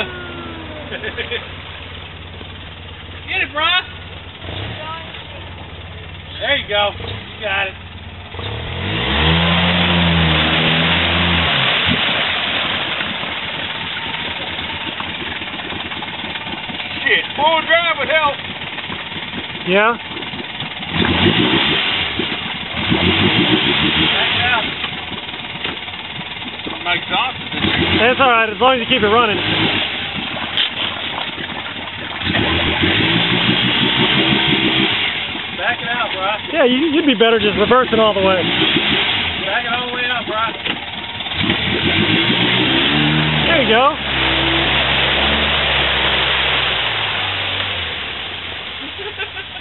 Get it, Brian. There you go. You got it. Shit, full drive would help. Yeah? Back out. My exhaust is in there. That's alright, as long as you keep it running. Back it out, bro. Yeah, you, you'd be better just reversing all the way. Back it all the way up, bro. There you go.